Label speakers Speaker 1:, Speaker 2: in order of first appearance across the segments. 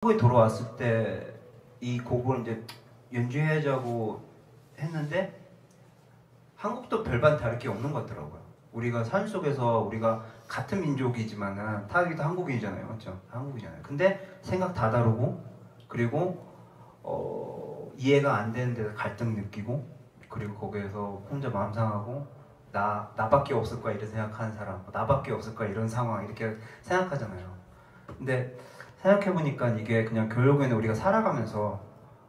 Speaker 1: 한국에 돌아왔을 때 이 곡을 이제 연주해야자고 했는데 한국도 별반 다를 게 없는 것 같더라고요. 우리가 산 속에서 우리가 같은 민족이지만은 타기도 한국인이잖아요, 맞죠? 한국이잖아요. 근데 생각 다 다르고 그리고 어, 이해가 안 되는 데서 갈등 느끼고 그리고 거기에서 혼자 마음 상하고 나 나밖에 없을 거야 이런 생각하는 사람, 나밖에 없을 거야 이런 상황 이렇게 생각하잖아요. 근데 생각해보니까 이게 그냥 결국에는 우리가 살아가면서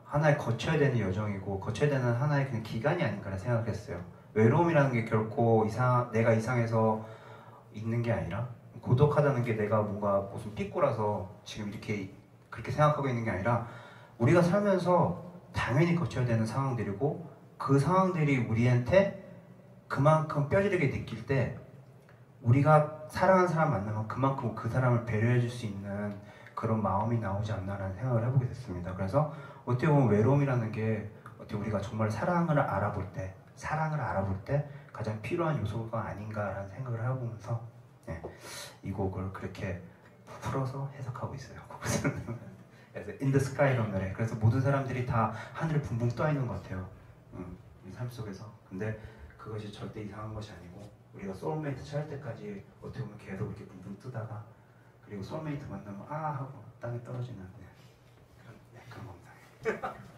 Speaker 1: 하나의 거쳐야 되는 여정이고 거쳐야 되는 하나의 그냥 기간이 아닌가 생각했어요. 외로움이라는 게 결코 이상 내가 이상해서 있는 게 아니라 고독하다는 게 내가 뭔가 무슨 삐꼬라서 지금 이렇게 그렇게 생각하고 있는 게 아니라 우리가 살면서 당연히 거쳐야 되는 상황들이고 그 상황들이 우리한테 그만큼 뼈저리게 느낄 때 우리가 사랑하는 사람 만나면 그만큼 그 사람을 배려해 줄 수 있는 그런 마음이 나오지 않나라는 생각을 해보게 됐습니다. 그래서 어떻게 보면 외로움이라는 게 어떻게 우리가 정말 사랑을 알아볼 때, 사랑을 알아볼 때 가장 필요한 요소가 아닌가라는 생각을 해보면서 네, 이 곡을 그렇게 풀어서 해석하고 있어요. 그래서 In the Sky라는 노래. 그래서 모든 사람들이 다 하늘에 붕붕 떠 있는 것 같아요. 음, 삶 속에서. 근데 그것이 절대 이상한 것이 아니고 우리가 소울메이트 찾을 때까지 어떻게 보면 계속 이렇게 붕붕 뜨다가 그리고 소울메이트 만나면 아 하고 땅에 떨어지는 네. 그런, 네, 그런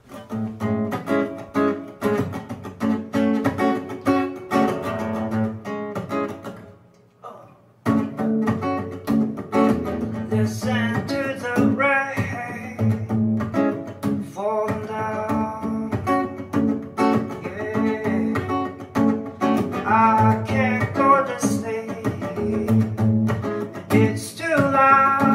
Speaker 2: Love.